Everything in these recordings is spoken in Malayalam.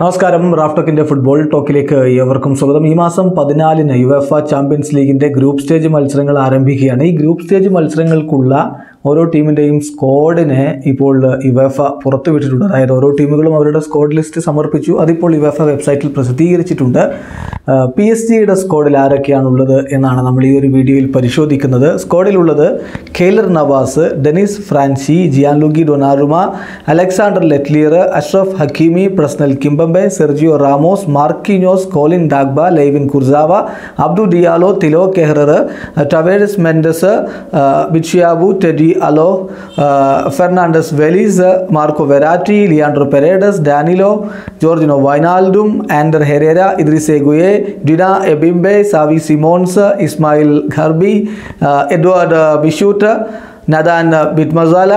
നമസ്കാരം. റാഫ്ടോക്കിന്റെ ഫുട്ബോൾ ടോക്കിലേക്ക് ഏവർക്കും സ്വാഗതം. ഈ മാസം പതിനാലിന് യുഎഫ ചാമ്പ്യൻസ് ലീഗിന്റെ ഗ്രൂപ്പ് സ്റ്റേജ് മത്സരങ്ങൾ ആരംഭിക്കുകയാണ്. ഈ ഗ്രൂപ്പ് സ്റ്റേജ് മത്സരങ്ങൾക്കുള്ള ഓരോ ടീമിന്റെയും സ്ക്വാഡിനെ ഇപ്പോൾ ഇവഫ പുറത്തുവിട്ടിട്ടുണ്ട്. അതായത് ഓരോ ടീമുകളും അവരുടെ സ്ക്വാഡ് ലിസ്റ്റ് സമർപ്പിച്ചു. അതിപ്പോൾ ഇവഫ വെബ്സൈറ്റിൽ പ്രസിദ്ധീകരിച്ചിട്ടുണ്ട്. പി എസ് ജിയുടെ സ്ക്വാഡിൽ ആരൊക്കെയാണുള്ളത് എന്നാണ് നമ്മൾ ഈ ഒരു വീഡിയോയിൽ പരിശോധിക്കുന്നത്. സ്ക്വാഡിലുള്ളത് Keylor Navas Denis Franchi Gianluigi Donnarumma Alexandre Letellier Achraf Hakimi Presnel Kimpembe Sergio Ramos Marquinhos Colin Dagba Layvin Kurzawa Abdou Diallo Thilo Kehrer Tavares Mendes Bitshiabu teddy hello Fernandez വെലീസ് Marco Verratti Leandro Paredes Danilo Georginio Wijnaldum Ander Herrera Idrissa Gueye Dina Ebimbe Xavi Simons Ismael Gharbi Edouard Michut Nathan Bitumazala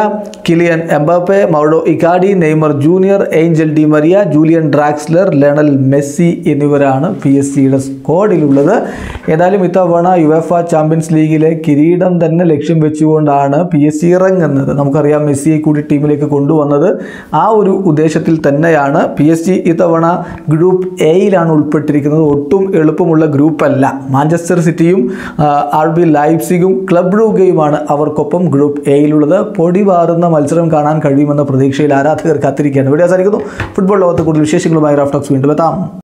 Kylian Mbappe Mauro Icardi Neymar Junior Angel Di Maria Julian Draxler Lionel Messi എന്നിവരാണ് പി എസ് സിയുടെ സ്ക്വാഡിലുള്ളത്. ഏതായാലും ഇത്തവണ യുഎഫ ചാമ്പ്യൻസ് ലീഗിലെ കിരീടം തന്നെ ലക്ഷ്യം വെച്ചുകൊണ്ടാണ് പി എസ് സി ഇറങ്ങുന്നത്. നമുക്കറിയാം മെസ്സിയെ കൂടി ടീമിലേക്ക് കൊണ്ടുവന്നത് ആ ഒരു ഉദ്ദേശത്തിൽ തന്നെയാണ്. പി എസ് സി ഇത്തവണ ഗ്രൂപ്പ് എയിലാണ് ഉൾപ്പെട്ടിരിക്കുന്നത്. ഒട്ടും എളുപ്പമുള്ള ഗ്രൂപ്പല്ല. മാഞ്ചസ്റ്റർ സിറ്റിയും ആർ ബി ലൈപ്സിഗും ക്ലബ് റൂഗയുമാണ് അവർക്കൊപ്പം ഗ്രൂപ്പ് എയിലുള്ളത് പൊടി വാറുന്ന മത്സരം കാണാൻ കഴിയുമെന്ന പ്രതീക്ഷയിൽ ആരാധകർ കാത്തിരിക്കുകയാണ്. ഇവിടെ അവസാനിക്കുന്നു. ഫുട്ബോൾ ലോകത്ത് കൂടുതൽ വിശേഷങ്ങളുമായി റാഫ്റ്റോക്സ് വീണ്ടും എത്താം.